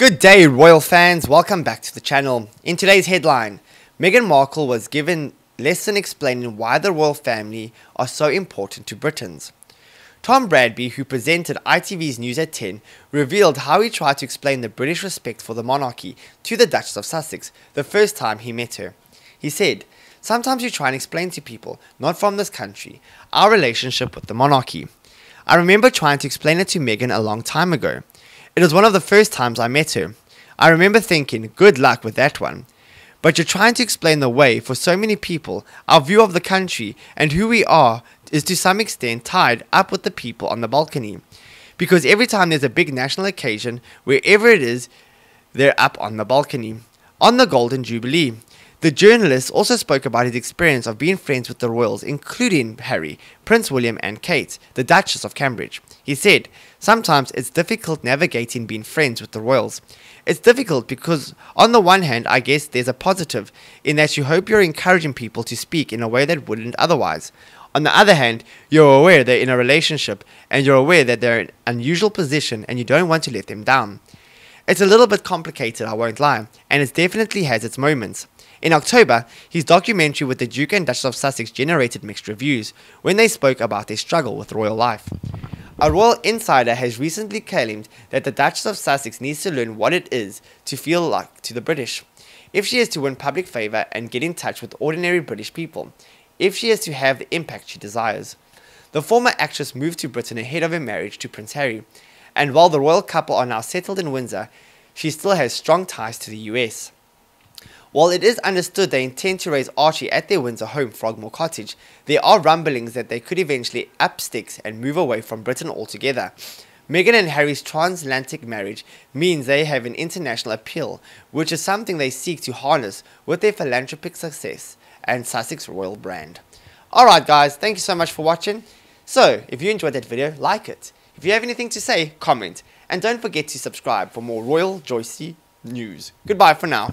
Good day, royal fans. Welcome back to the channel. In today's headline, Meghan Markle was given lesson explaining why the royal family are so important to Britons. Tom Bradby, who presented ITV's News at 10, revealed how he tried to explain the British respect for the monarchy to the Duchess of Sussex the first time he met her. He said, Sometimes you try and explain to people, not from this country, our relationship with the monarchy. I remember trying to explain it to Meghan a long time ago. It was one of the first times I met her. I remember thinking, good luck with that one. But you're trying to explain the way for so many people, our view of the country and who we are is to some extent tied up with the people on the balcony. Because every time there's a big national occasion, wherever it is, they're up on the balcony. On the Golden Jubilee, the journalist also spoke about his experience of being friends with the royals, including Harry, Prince William, and Kate, the Duchess of Cambridge. He said, Sometimes it's difficult navigating being friends with the royals. It's difficult because, on the one hand, I guess there's a positive in that you hope you're encouraging people to speak in a way that wouldn't otherwise. On the other hand, you're aware they're in a relationship and you're aware that they're in an unusual position and you don't want to let them down. It's a little bit complicated, I won't lie, and it definitely has its moments. In October, his documentary with the Duke and Duchess of Sussex generated mixed reviews when they spoke about their struggle with royal life. A royal insider has recently claimed that the Duchess of Sussex needs to learn what it is to feel like to the British. If she is to win public favour and get in touch with ordinary British people, if she is to have the impact she desires. The former actress moved to Britain ahead of her marriage to Prince Harry, and while the royal couple are now settled in Windsor, she still has strong ties to the US. While it is understood they intend to raise Archie at their Windsor home, Frogmore Cottage, there are rumblings that they could eventually up sticks and move away from Britain altogether. Meghan and Harry's transatlantic marriage means they have an international appeal, which is something they seek to harness with their philanthropic success and Sussex royal brand. Alright guys, thank you so much for watching. So, if you enjoyed that video, like it. If you have anything to say, comment. And don't forget to subscribe for more Royal Joycey news. Goodbye for now.